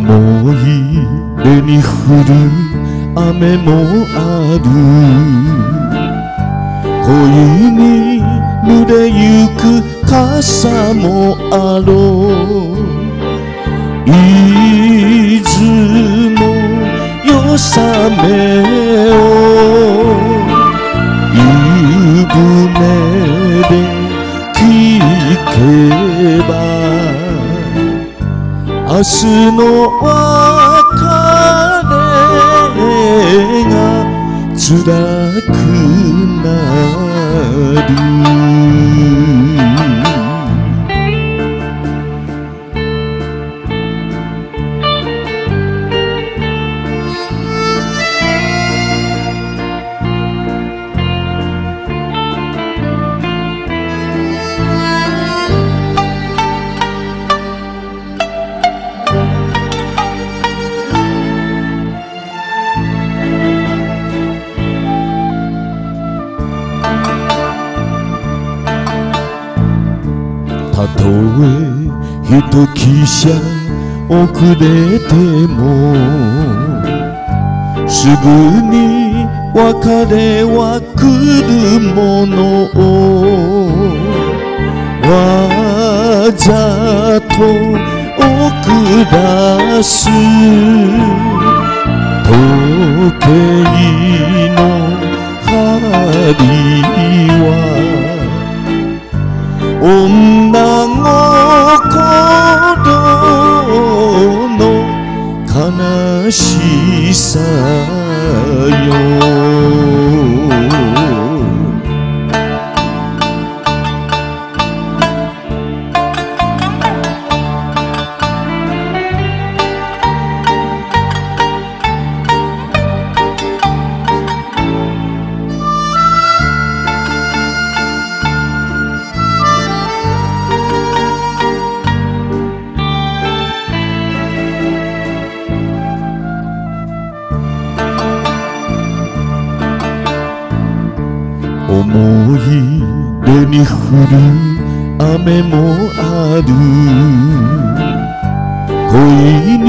思い出に降る雨もある。恋に濡れゆく傘もあろう。いつもよさめ明日の別れが辛くなる。たとえ一汽車遅れてもすぐに別れは来るものをわざと遅らす。時計の針は女心の悲しさよ。思い出に降る雨もある。恋に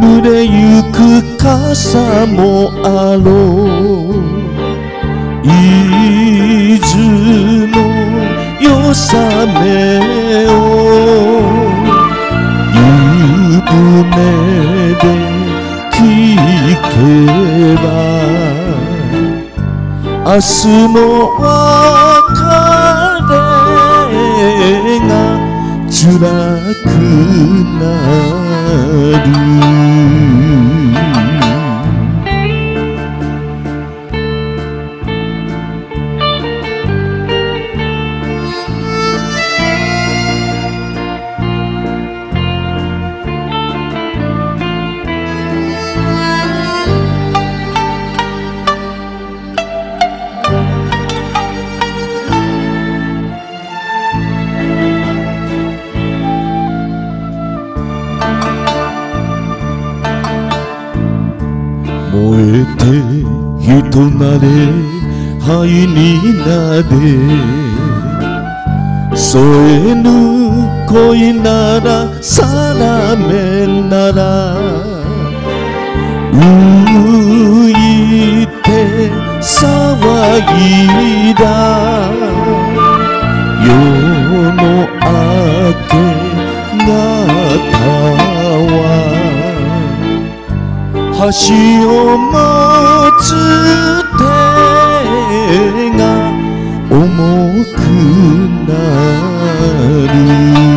濡れゆく傘もあろう。いつのよさめを。湯船で聞けば明日も別れが辛くなる。燃えて人なれ灰になれ。添えぬ恋なら定めなら浮いて騒いだ。橋を持つ手が重くなる。